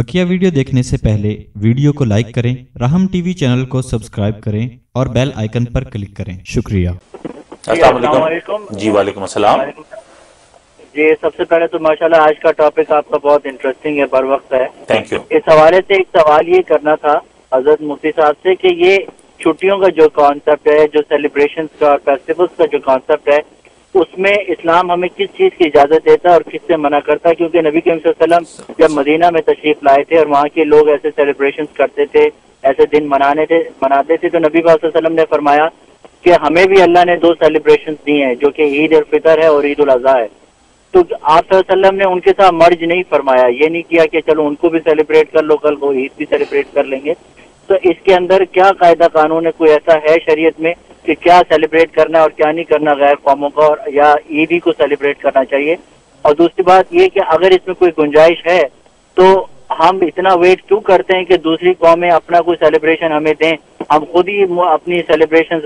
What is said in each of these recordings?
बकिया video देखने से पहले वीडियो को लाइक करें राहम टीवी चैनल को सब्सक्राइब करें और बेल आइकन पर क्लिक करें। शुक्रिया। जी वालेकुम अस्सलाम जी सबसे पहले तो माशाल्लाह आज का टॉपिक आपका बहुत इंटरेस्टिंग है बर वक्त है। थैंक यू इस हवाले से एक सवाल ये करना था हज़रत मुफ्ती साहब से कि ये छुट्टियों का जो कॉन्सेप्ट है जो सेलिब्रेशन का और फेस्टिवल्स का जो कॉन्सेप्ट है उसमें इस्लाम हमें किस चीज़ की इजाज़त देता है और किससे मना करता है? क्योंकि नबी करीम वसल्लम जब मदीना में तशरीफ़ लाए थे और वहाँ के लोग ऐसे सेलिब्रेशन करते थे, ऐसे दिन मनाने थे, मनाते थे तो नबी वसल्लम ने फरमाया कि हमें भी अल्लाह ने दो सेलिब्रेशन दी हैं, जो कि ईद उल फितर है और ईद उल अजहा है। तो आप वसल्लम ने उनके साथ मर्ज नहीं फरमाया। ये नहीं किया कि चलो उनको भी सेलिब्रेट कर लो, कल को ईद भी सेलिब्रेट कर लेंगे। तो इसके अंदर क्या कायदा कानून है? कोई ऐसा है शरीयत में कि क्या सेलिब्रेट करना और क्या नहीं करना गैर कौमों का और या ईद को सेलिब्रेट करना चाहिए। और दूसरी बात ये कि अगर इसमें कोई गुंजाइश है तो हम इतना वेट क्यों करते हैं कि दूसरी कौमें अपना कोई सेलिब्रेशन हमें दें? हम खुद ही अपनी सेलिब्रेशन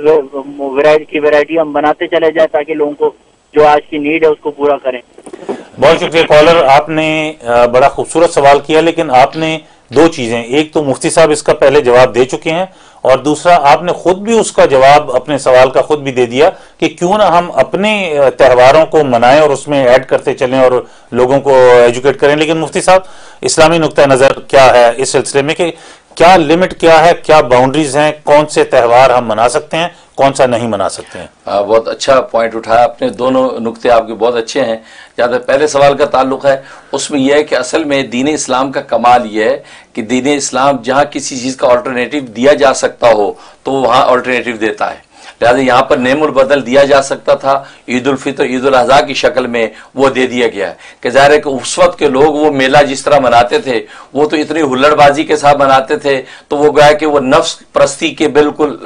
वैरायटी की वैरायटी हम बनाते चले जाए ताकि लोगों को जो आज की नीड है उसको पूरा करें। बहुत शुक्रिया कॉलर आपने बड़ा खूबसूरत सवाल किया, लेकिन आपने दो चीज़ें। एक तो मुफ्ती साहब इसका पहले जवाब दे चुके हैं। और दूसरा, आपने खुद भी उसका जवाब, अपने सवाल का खुद भी दे दिया कि क्यों ना हम अपने त्योहारों को मनाएँ और उसमें ऐड करते चलें और लोगों को एजुकेट करें। लेकिन मुफ्ती साहब, इस्लामी नुकता नज़र क्या है इस सिलसिले में कि क्या लिमिट क्या है, क्या बाउंड्रीज हैं, कौन से त्यौहार हम मना सकते हैं कौन सा नहीं मना सकते हैं? आ, बहुत अच्छा पॉइंट उठाया आपने। दोनों नुकते आपके बहुत अच्छे हैं। जहाँ तक पहले सवाल का ताल्लुक है उसमें यह है कि असल में दीन इस्लाम का कमाल यह है कि दीन इस्लाम जहाँ किसी चीज़ का ऑल्टरनेटिव दिया जा सकता हो तो वहाँ ऑल्टरनेटिव देता है। लिहाजा यहाँ पर नेमुल बदल दिया जा सकता था। ईद उल फितर, ईद उल अजहा की शक्ल में वो दे दिया गया है। कि ज़ाहिर है कि उस वक्त के लोग वो मेला जिस तरह मनाते थे, वो तो इतनी हुल्लड़बाजी के साथ मनाते थे तो वो गया कि वो नफ्स प्रस्ती के बिल्कुल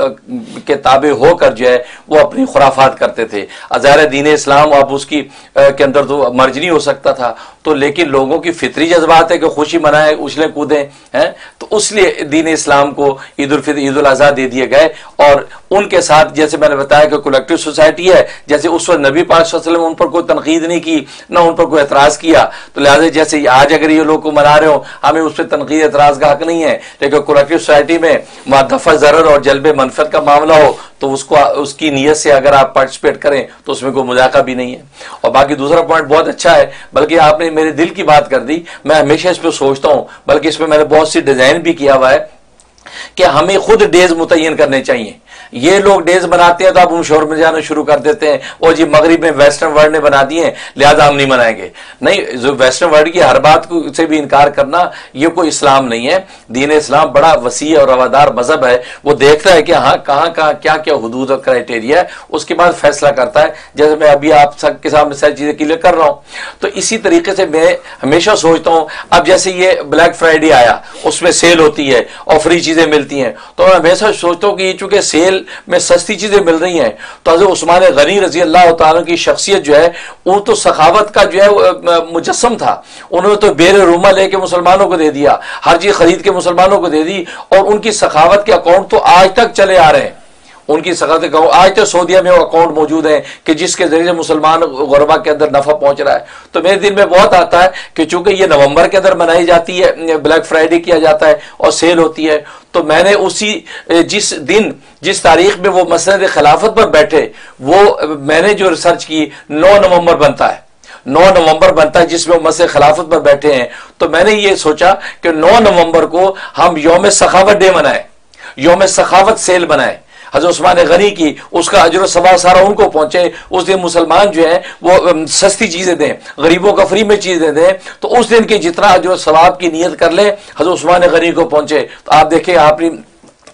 के ताबे होकर जो है, वो अपनी खुराफात करते थे। ज़ाहिर दीन इस्लाम अब उसकी के अंदर तो मर्ज नहीं हो सकता था। तो लेकिन लोगों की फितरी जज्बात है कि खुशी मनाए, उछले कूदें, हैं? तो उसलिए दीन इस्लाम को ईद उल फितर, ईद उल अजहा दे दिए गए। और उनके साथ, जैसे मैंने बताया कि कलेक्टिव सोसाइटी है, जैसे उस वक्त नबी पाक वसल्लम उन पर कोई तनकीद नहीं की, ना उन पर कोई एतराज़ किया। तो लिहाजा जैसे आज अगर ये लोग को मना रहे हो, हमें उस पर तनकीद, एतराज़ का हक नहीं है। लेकिन कलेक्टिव सोसाइटी में दफ़ा जरर और जल्ब मनफत का मामला हो तो उसको उसकी नीयत से अगर आप पार्टिसिपेट करें तो उसमें कोई मुजाका भी नहीं है। और बाकी दूसरा पॉइंट बहुत अच्छा है, बल्कि आपने मेरे दिल की बात कर दी, मैं हमेशा इस पर सोचता हूँ, बल्कि इसमें मैंने बहुत सी डिज़ाइन भी किया हुआ है कि हमें खुद डेज़ मुतयन करने चाहिए। ये लोग डेज़ बनाते हैं तो अब हम शोर में जाना शुरू कर देते हैं। और जी, मगरिब में वेस्टर्न वर्ल्ड ने बना दिए हैं, लिहाजा हम नहीं मनाएँगे। नहीं, जो वेस्टर्न वर्ल्ड की हर बात को से भी इनकार करना, ये कोई इस्लाम नहीं है। दीन इस्लाम बड़ा वसी और रवादार मज़हब है। वो देखता है कि हाँ कहाँ कहाँ क्या क्या हदूद और क्राइटेरिया है। उसके बाद फैसला करता है। जैसे मैं अभी आप सबके सामने सारी चीज़ें क्लियर कर रहा हूँ। तो इसी तरीके से मैं हमेशा सोचता हूँ, अब जैसे ये ब्लैक फ्राइडे आया, उसमें सेल होती है और फ्री चीज़ें मिलती हैं। तो मैं हमेशा सोचता हूँ कि चूँकि सेल में सस्ती चीज़ें मिल रही हैं। तो हज़रत उस्मान गनी रज़ी अल्लाह तआला की शख्सियत जो है, वो तो सखावत का जो है मुजस्म था। उन्होंने तो बेर रूमा लेके मुसलमानों को दे दिया, हर चीज़ खरीद के मुसलमानों को दे दी, और उनकी सखावत के अकाउंट तो आज तक चले आ रहे हैं। उनकी सखावत का आज तो सऊदिया में वो अकाउंट मौजूद है कि जिसके ज़रिए मुसलमान गुरबा के अंदर नफा पहुँच रहा है। तो मेरे दिल में बहुत आता है कि चूँकि ये नवंबर के अंदर मनाई जाती है, ब्लैक फ्राइडे किया जाता है और सेल होती है तो मैंने उसी जिस दिन, जिस तारीख में वो मसनद खिलाफत पर बैठे, वो, मैंने जो रिसर्च की, नौ नवंबर बनता है। नौ नवंबर बनता है जिसमें वो मसद खिलाफत पर बैठे हैं। तो मैंने ये सोचा कि नौ नवंबर को हम योम सखावत डे मनाएँ, योम सखावत सेल बनाएँ। हज़रत उस्मान गनी की, उसका अजर सवा सारा उनको पहुँचे। उस दिन मुसलमान जो है, वो सस्ती चीज़ें दें, गरीबों का फ्री में चीज़ें दें तो उस दिन की जितना अजर सवाब की नीयत कर ले, हज़रत उस्मान गनी को पहुँचे। तो आप देखें आपने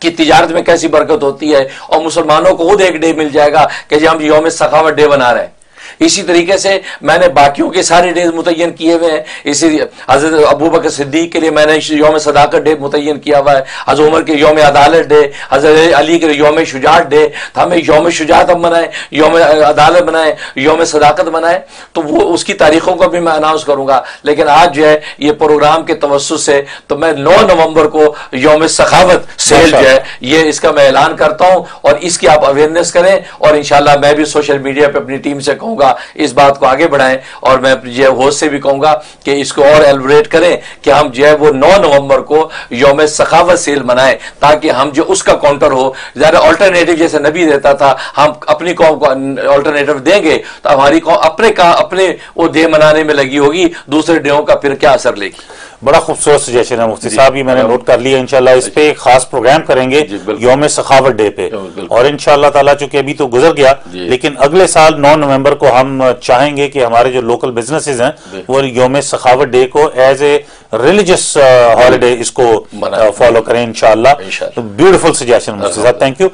की तजारत में कैसी बरकत होती है, और मुसलमानों को खुद एक डे मिल जाएगा, कि जी हम योम सखावत डे बना रहे हैं। इसी तरीके से मैंने बाकियों के सारे डेज़ मुतयन किए हुए हैं। इसी हज़रत अबू बकर सिद्दीक के लिए मैंने योम सदाकत डे मुतयन किया हुआ है। हजर उमर के योम अदालत डे हज़रत अली के योम शुजात डे तो हमें योम शुजात हम बनाए योम अदालत बनाए योम सदाकत बनाए तो वो उसकी तारीखों को भी मैं अनाउंस करूँगा। लेकिन आज जो है ये प्रोग्राम के तवसुस से तो मैं नौ नवंबर को योम सखावत सेल जो है ये इसका मैं ऐलान करता हूँ और इसकी आप अवेयरनेस करें और इंशाल्लाह मैं भी सोशल मीडिया पर अपनी टीम से कहूँगा तलबा इस बात को आगे बढ़ाएँ। और मैं जो है होस्ट से भी कहूँगा कि इसको और एलिब्रेट करें कि हम जो है वो नौ नवंबर को योम सखावत सेल मनाएँ, ताकि हम जो उसका काउंटर हो, ज़्यादा ऑल्टरनेटिव जैसे नबी रहता था, हम अपनी कौम को ऑल्टरनेटिव देंगे तो हमारी कौम अपने का, अपने वो डे मनाने में लगी होगी, दूसरे डेहों का फिर क्या असर लेगी? बड़ा खूबसूरत सजेशन है मुफ्ती साहब ये मैंने नोट कर लिया इनशाला इस पे एक खास प्रोग्राम करेंगे योम सखावत डे पे। और इनशाला ताला चूँकि अभी तो गुजर गया लेकिन अगले साल 9 नवंबर को हम चाहेंगे कि हमारे जो लोकल बिजनेसेस हैं वो योम सखावत डे को एज ए रिलीजियस हॉलीडे इसको फॉलो करें इनशाला। ब्यूटीफुल सजेशन मुफ्ती साहब थैंक यू